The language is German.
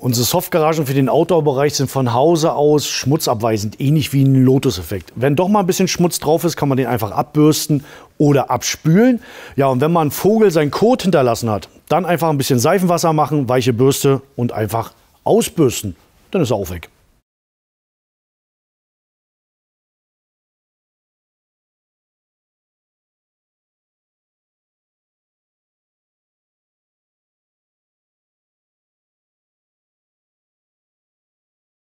Unsere Softgaragen für den Outdoor-Bereich sind von Hause aus schmutzabweisend, ähnlich wie ein Lotus-Effekt. Wenn doch mal ein bisschen Schmutz drauf ist, kann man den einfach abbürsten oder abspülen. Ja, und wenn man einen Vogel seinen Kot hinterlassen hat, dann einfach ein bisschen Seifenwasser machen, weiche Bürste und einfach ausbürsten. Dann ist er auch weg.